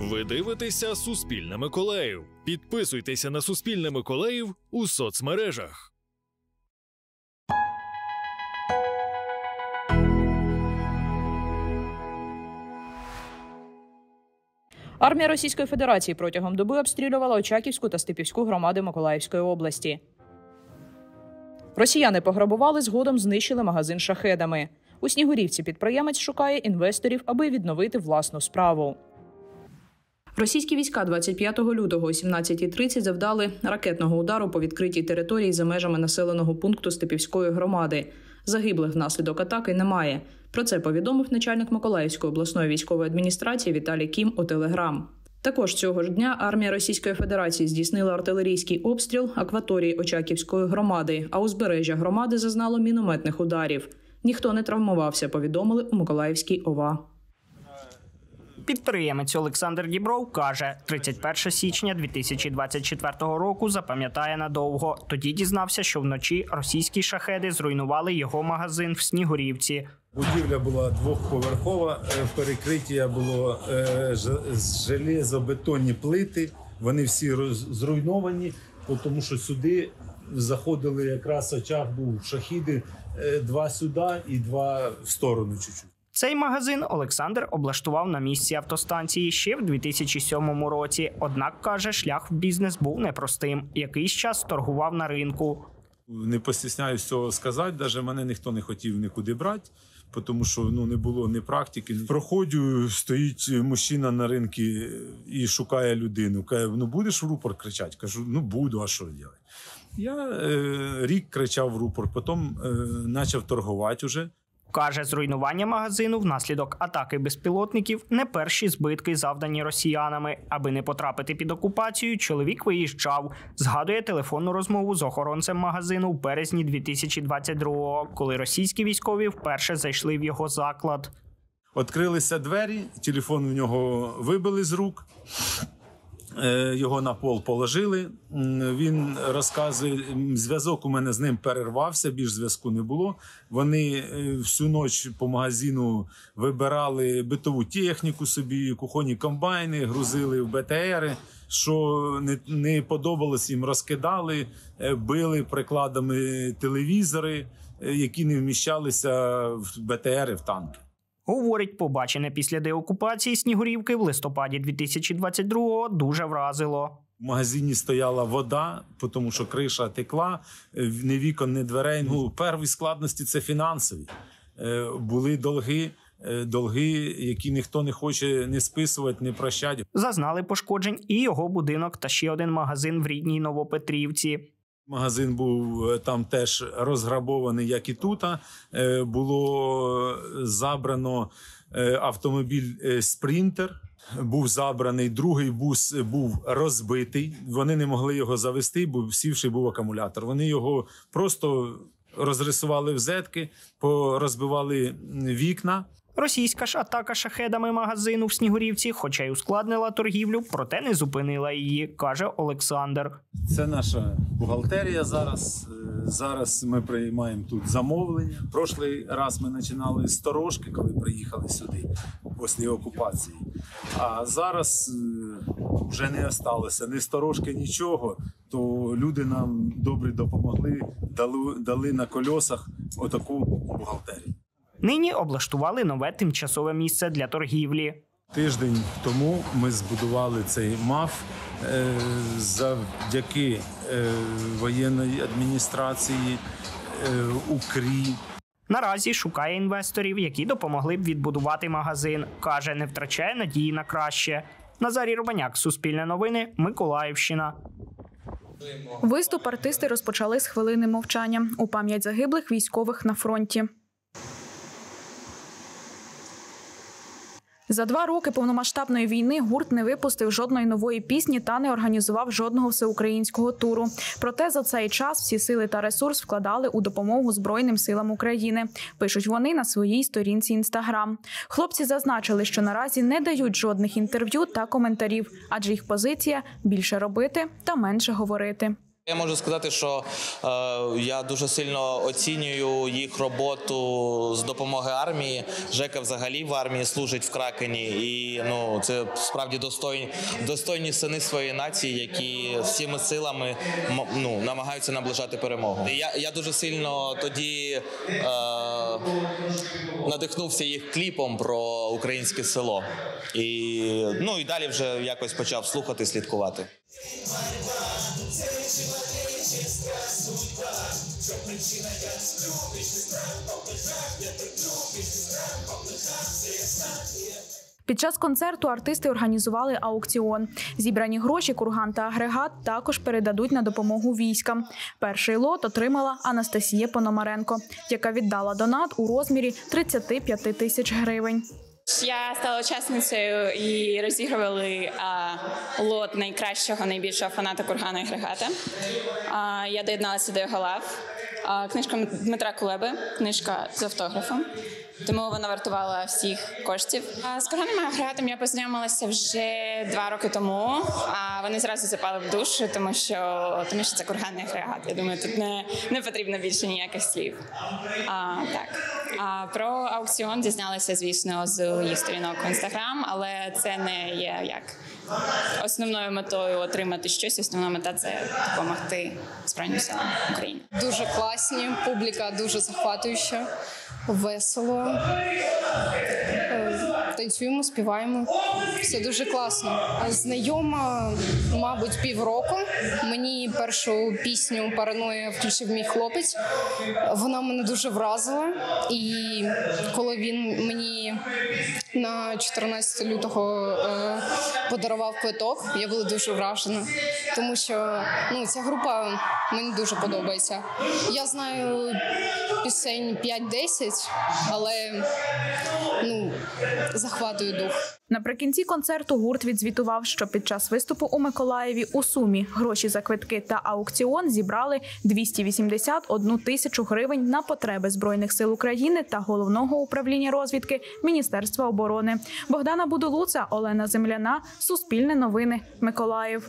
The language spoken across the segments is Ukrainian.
Ви дивитеся Суспільне Миколаїв. Підписуйтеся на Суспільне Миколаїв у соцмережах. Армія Російської Федерації протягом доби обстрілювала Очаківську та Степівську громади Миколаївської області. Росіяни пограбували згодом знищили магазин шахедами. У Снігурівці підприємець шукає інвесторів, аби відновити власну справу. Російські війська 25 лютого о 17.30 завдали ракетного удару по відкритій території за межами населеного пункту Степівської громади. Загиблих внаслідок атаки немає. Про це повідомив начальник Миколаївської обласної військової адміністрації Віталій Кім у Телеграм. Також цього ж дня армія Російської Федерації здійснила артилерійський обстріл акваторії Очаківської громади, а узбережжя громади зазнало мінометних ударів. Ніхто не травмувався, повідомили у Миколаївській ОВА. Підприємець Олександр Дібров каже, 31 січня 2024 року запам'ятає надовго. Тоді дізнався, що вночі російські шахеди зруйнували його магазин в Снігурівці. Будівля була двохповерхова, е, перекриття було е, ж- железобетонні плити. Вони всі зруйновані, тому що сюди заходили якраз очаг був шахіди, е, два сюди і два в сторону чуть-чуть. Цей магазин Олександр облаштував на місці автостанції ще в 2007 році. Однак каже, шлях в бізнес був непростим. Якийсь час торгував на ринку. Не постісняюсь цього сказати, навіть мене ніхто не хотів нікуди брати. Тому що ну не було ні практики. Проходжу, стоїть мужчина на ринку і шукає людину. Каже, ну будеш в рупор кричати? Кажу, ну буду, а що робити? Я е, рік кричав в рупор, потім е, почав торгувати уже. Каже, зруйнування магазину внаслідок атаки безпілотників не перші збитки, завдані росіянами. Аби не потрапити під окупацію, чоловік виїжджав. Згадує телефонну розмову з охоронцем магазину в березні 2022-го, коли російські військові вперше зайшли в його заклад. Відкрилися двері, телефон в нього вибили з рук. Е, Його на пол положили. Він розказує, зв'язок у мене з ним перервався, більш зв'язку не було. Вони е, всю ніч по магазину вибирали битову техніку собі, кухонні комбайни, грузили в БТРи. Що не, не подобалось їм, розкидали, е, били прикладами телевізори, які не вміщалися в БТРи, в танки. Говорить, побачене після деокупації Снігурівки в листопаді 2022-го дуже вразило. В магазині стояла вода, тому що криша текла, е, ні вікон, ні дверей. Ну, перві складності це фінансові. Е, Були долги, е, долги, які ніхто не хоче не списувати, не прощати. Зазнали пошкоджень і його будинок та ще один магазин в рідній Новопетрівці. Магазин був е, там теж розграбований, як і тут. Е, Було забрано е, автомобіль Спринтер. Був забраний, другий бус був розбитий. Вони не могли його завести, бо сівший був акумулятор. Вони його просто розрисували в зетки, порозбивали вікна. Російська ж атака шахедами магазину в Снігурівці, хоча й ускладнила торгівлю, проте не зупинила її, каже Олександр. Це наша бухгалтерія зараз. Е, Зараз ми приймаємо тут замовлення. Прошлий раз ми починали з сторожки, коли приїхали сюди після окупації. А зараз е, вже не осталося ні сторожки, нічого. То люди нам добре допомогли, дали, дали на кольосах отаку бухгалтерію. Нині облаштували нове тимчасове місце для торгівлі. Тиждень тому ми збудували цей МАФ е, завдяки е, воєнної адміністрації е, УКРІ. Наразі шукає інвесторів, які допомогли б відбудувати магазин. каже, не втрачає надії на краще. Назарій Рубаняк, Суспільне новини, Миколаївщина. Виступ артисти розпочали з хвилини мовчання у пам'ять загиблих військових на фронті. За два роки повномасштабної війни гурт не випустив жодної нової пісні та не організував жодного всеукраїнського туру. Проте за цей час всі сили та ресурс вкладали у допомогу Збройним силам України. Пишуть вони на своїй сторінці інстаграм. Хлопці зазначили, що наразі не дають жодних інтерв'ю та коментарів, адже їх позиція більше робити та менше говорити. Я можу сказати, що е, я дуже сильно оцінюю їх роботу з допомоги армії. Жека взагалі в армії служить в Кракені, і ну це справді достойні, достойні сини своєї нації, які всіми силами ну, намагаються наближати перемогу. Я, я дуже сильно тоді е, надихнувся їх кліпом про українське село. І ну і далі вже якось почав слухати, слідкувати. Під час концерту артисти організували аукціон. Зібрані гроші курган та агрегат також передадуть на допомогу військам. Перший лот отримала Анастасія Пономаренко, яка віддала донат у розмірі 35 тисяч гривень. Я стала учасницею і розігрували а, лот найкращого найбільшого фаната кургана агрегата. А, я доєдналася до його лав. Книжка Дмитра Кулеби, книжка з автографом. Тому вона вартувала всіх коштів. З курганним агрегатом я познайомилася вже два роки тому. А вони зразу запали в душу, тому що тому що це курганний агрегат. Я думаю, тут не, не потрібно більше ніяких слів. А, так. А про аукціон дізналася, звісно, з їх сторінок в інстаграм, але це не є як основною метою отримати щось. Основна мета це допомогти Збройним силам України. Дуже класні, публіка дуже захватуюча, весело. Е, Танцюємо, співаємо. Все дуже класно. Знайома, мабуть, півроку. Мені першу пісню Параноя включив мій хлопець. Вона мене дуже вразила. І коли він мені на 14 лютого е, подарував квиток, я була дуже вражена, тому що ну, ця група мені дуже подобається. Я знаю пісень 5-10, але ну, захватує дух. Наприкінці концерту гурт відзвітував, що під час виступу у Миколаєві у сумі гроші за квитки та аукціон зібрали 281 тисячу гривень на потреби збройних сил України та головного управління розвідки Міністерства оборони. Богдана Будулуца, Олена Земляна, Суспільне новини, Миколаїв.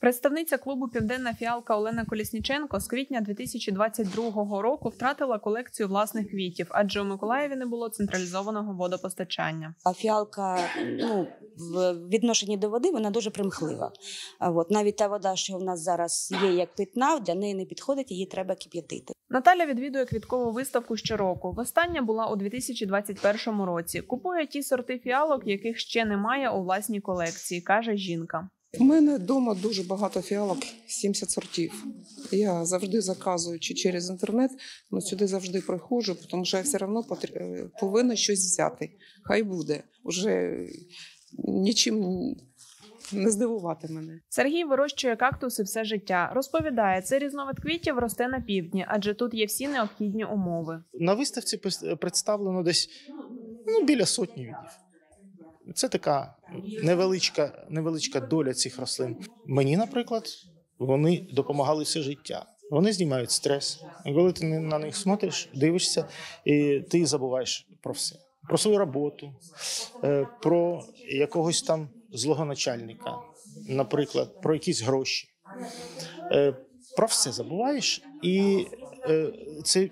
Представниця клубу Південна фіалка Олена Колісніченко з квітня 2022 року втратила колекцію власних квітів, адже у Миколаєві не було централізованого водопостачання. А фіалка ну, в відношенні до води вона дуже примхлива. От навіть та вода, що в нас зараз є як питна, для неї не підходить, її треба кип'ятити. Наталя відвідує квіткову виставку щороку. Востання була у 2021 році. Купує ті сорти фіалок, яких ще немає у власній колекції, каже жінка. У мене вдома дуже багато фіалок, 70 сортів. Я завжди заказую чи через інтернет, але сюди завжди приходжу, тому що я все одно потр- е, повинна щось взяти. Хай буде. Уже нічим не здивувати мене. Сергій вирощує кактуси все життя. Розповідає, цей різновид квітів росте на півдні, адже тут є всі необхідні умови. На виставці представлено десь ну, біля сотні видів. Це така невеличка, невеличка доля цих рослин. Мені, наприклад, вони допомагали все життя. Вони знімають стрес. Коли ти на них смотриш, дивишся, і ти забуваєш про все. Про свою роботу, е, про якогось там злого начальника, наприклад, про якісь гроші. Е, Про все забуваєш, і е, це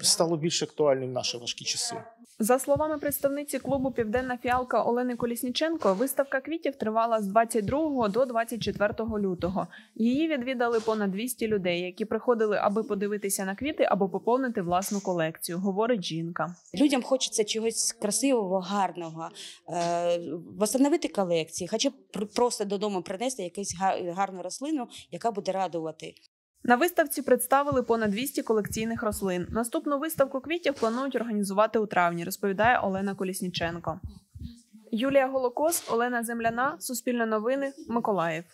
стало більш актуальним в наші важкі часи. За словами представниці клубу Південна фіалка Олени Колісніченко, виставка квітів тривала з 22 до 24 лютого. Її відвідали понад 200 людей, які приходили, аби подивитися на квіти або поповнити власну колекцію, говорить жінка. Людям хочеться чогось красивого, гарного, е, восстановити колекції, хоча б просто додому принести якусь гарну рослину, яка буде радувати. На виставці представили понад 200 колекційних рослин. Наступну виставку квітів планують організувати у травні, розповідає Олена Колісніченко. Юлія Голокос, Олена Земляна, Суспільне новини, Миколаїв.